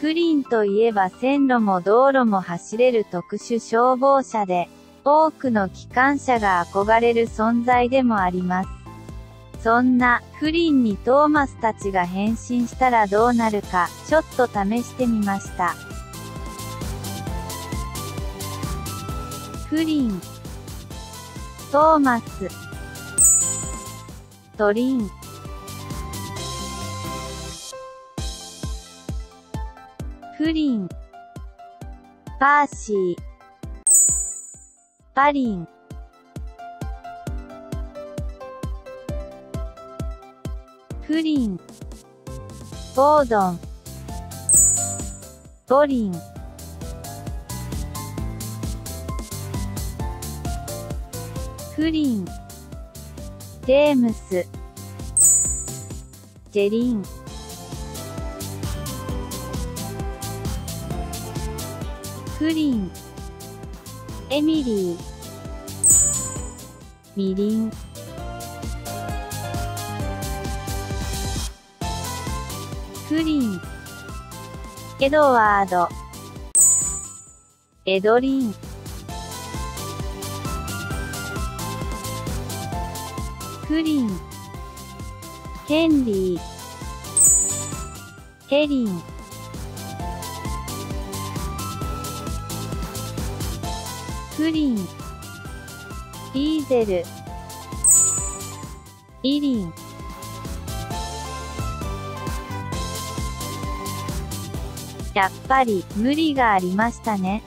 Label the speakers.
Speaker 1: クリンといえば線路も道路も走れる特殊消防車で、多くの機関車が憧れる存在でもあります。そんな、クリンにトーマスたちが変身したらどうなるか、ちょっと試してみました。クリン、トーマス、トリン、クリン、パーシー、パリン、クリン、ボードン、ボリン、クリン、ジェームス、ジェリン、クリン、エミリー、みりん、クリン、エドワード、エドリン、クリン、ヘンリー、ヘリン、プリン、ディーゼル、イリン、やっぱり無理がありましたね。